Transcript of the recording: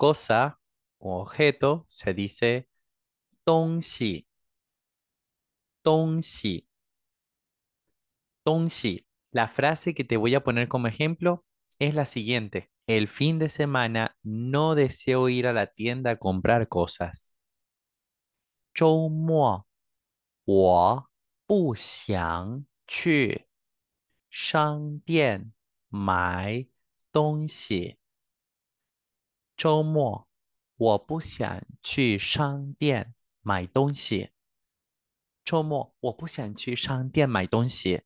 cosa o objeto se dice Tongxi. Tongxi. Tongxi. La frase que te voy a poner como ejemplo es la siguiente. El fin de semana no deseo ir a la tienda a comprar cosas. Zhou Mo. Wo bu xiang chu. Shang dian mai dong. 周末我不想去商店买东西。周末我不想去商店买东西。